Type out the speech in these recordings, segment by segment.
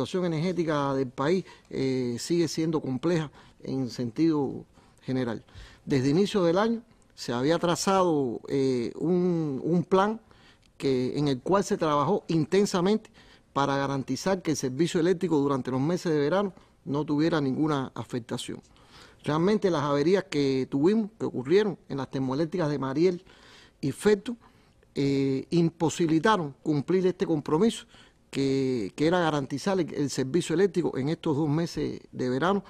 situación energética del país eh, sigue siendo compleja en sentido general. Desde inicio del año se había trazado eh, un, un plan que, en el cual se trabajó intensamente para garantizar que el servicio eléctrico durante los meses de verano no tuviera ninguna afectación. Realmente las averías que tuvimos, que ocurrieron en las termoeléctricas de Mariel y Feto, eh, imposibilitaron cumplir este compromiso que, era garantizar el, servicio eléctrico en estos dos meses de verano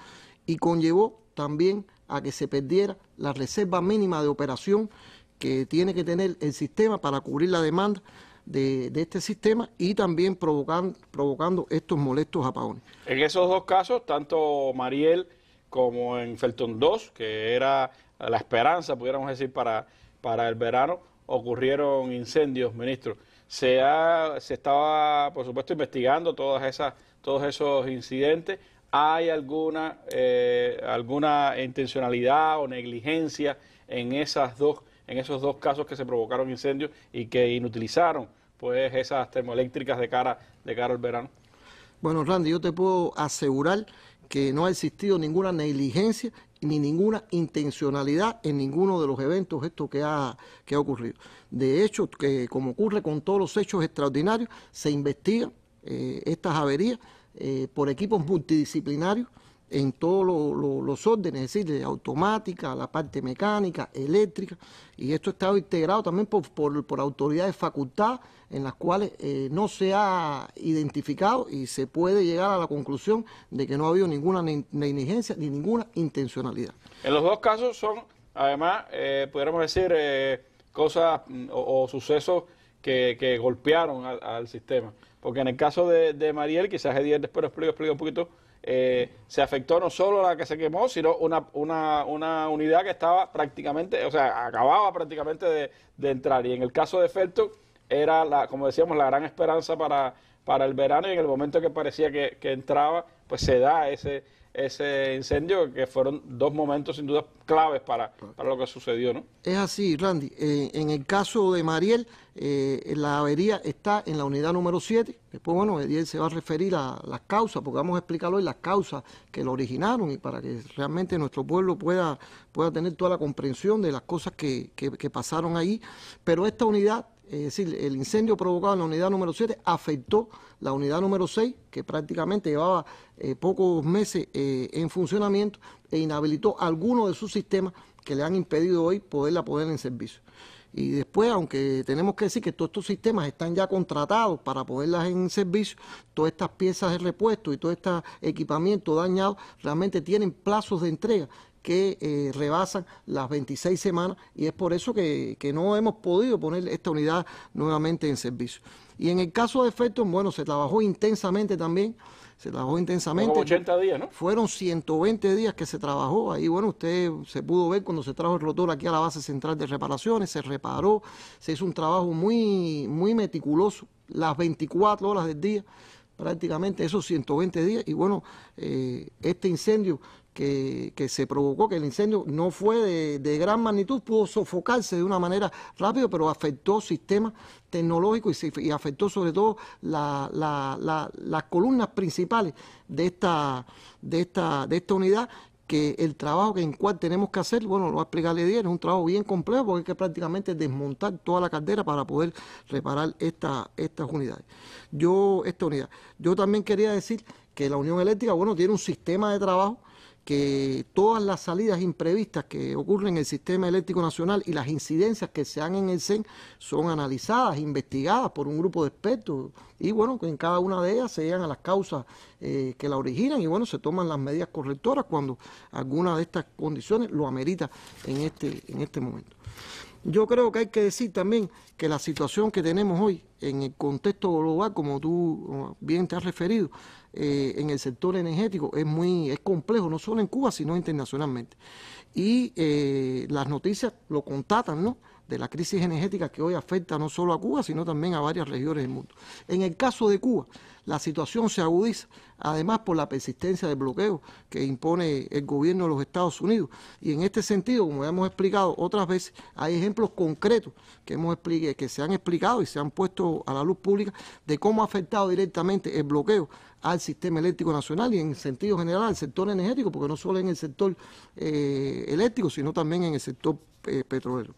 y conllevó también a que se perdiera la reserva mínima de operación que tiene que tener el sistema para cubrir la demanda de, este sistema y también provocando, provocando estos molestos apagones. En esos dos casos, tanto Mariel como en Felton 2, que era la esperanza, pudiéramos decir, para, para el verano, ocurrieron incendios, ministro. Se, ha, se estaba, por supuesto, investigando todas esas, todos esos incidentes. ¿Hay alguna, eh, alguna intencionalidad o negligencia en, esas dos, en esos dos casos que se provocaron incendios y que inutilizaron pues, esas termoeléctricas de cara, de cara al verano? Bueno, Randy, yo te puedo asegurar que no ha existido ninguna negligencia ni ninguna intencionalidad en ninguno de los eventos esto que ha, que ha ocurrido. De hecho, que como ocurre con todos los hechos extraordinarios, se investigan eh, estas averías eh, por equipos multidisciplinarios en todos los órdenes, es decir, de automática, la parte mecánica, eléctrica, y esto está integrado también por, autoridades facultadas en las cuales eh, no se ha identificado y se puede llegar a la conclusión de que no ha habido ninguna negligencia ni ninguna intencionalidad. En los dos casos son, además, eh, podríamos decir, eh, cosas o, sucesos que, golpearon al, sistema. Porque en el caso de, Mariel, quizás Edier después lo explico un poquito, eh, se afectó no solo la que se quemó, sino una, una, una, unidad que estaba prácticamente, o sea, acababa prácticamente de, entrar. Y en el caso de Felton, era, la, como decíamos, la gran esperanza para, para el verano y en el momento que parecía que, que entraba, pues se da ese, ese incendio, que fueron dos momentos sin duda claves para, para lo que sucedió, ¿no? Es así, Randy. Eh, en el caso de Mariel, eh, la avería está en la unidad número 7. Después, bueno, Ediel se va a referir a las causas, porque vamos a explicar hoy las causas que lo originaron y para que realmente nuestro pueblo pueda, pueda tener toda la comprensión de las cosas que, que pasaron ahí. Pero esta unidad es decir, el incendio provocado en la unidad número 7 afectó la unidad número 6, que prácticamente llevaba eh, pocos meses eh, en funcionamiento, e inhabilitó algunos de sus sistemas que le han impedido hoy poderla poner en servicio. Y después, aunque tenemos que decir que todos estos sistemas están ya contratados para ponerlas en servicio, todas estas piezas de repuesto y todo este equipamiento dañado realmente tienen plazos de entrega que eh, rebasan las 26 semanas y es por eso que, no hemos podido poner esta unidad nuevamente en servicio. Y en el caso de Felton, bueno, se trabajó intensamente también, se trabajó intensamente. Como 80 días, ¿no? Fueron 120 días que se trabajó, ahí bueno, usted se pudo ver cuando se trajo el rotor aquí a la base central de reparaciones, se reparó, se hizo un trabajo muy, muy meticuloso, las 24 horas del día prácticamente esos 120 días y bueno, eh, este incendio que, se provocó, que el incendio no fue de, gran magnitud, pudo sofocarse de una manera rápida, pero afectó sistemas tecnológicos y, afectó sobre todo las columnas principales de esta, de esta, unidad que el trabajo que en cual tenemos que hacer, bueno, lo va a explicarle bien, es un trabajo bien complejo porque hay que prácticamente desmontar toda la caldera para poder reparar esta, estas unidades. Yo, esta unidad. Yo también quería decir que la Unión Eléctrica, bueno, tiene un sistema de trabajo que todas las salidas imprevistas que ocurren en el sistema eléctrico nacional y las incidencias que se dan en el CEN son analizadas, investigadas por un grupo de expertos y bueno, en cada una de ellas se llegan a las causas eh, que la originan y bueno, se toman las medidas correctoras cuando alguna de estas condiciones lo amerita en este, en este momento. Yo creo que hay que decir también que la situación que tenemos hoy en el contexto global, como tú bien te has referido, eh, en el sector energético es muy es complejo, no solo en Cuba, sino internacionalmente. Y eh, las noticias lo contatan, ¿no? De la crisis energética que hoy afecta no solo a Cuba, sino también a varias regiones del mundo. En el caso de Cuba, la situación se agudiza, además por la persistencia del bloqueo que impone el gobierno de los Estados Unidos. Y en este sentido, como hemos explicado otras veces, hay ejemplos concretos que, hemos que se han explicado y se han puesto a la luz pública de cómo ha afectado directamente el bloqueo al sistema eléctrico nacional y en sentido general al sector energético, porque no solo en el sector eh, eléctrico, sino también en el sector eh, petrolero.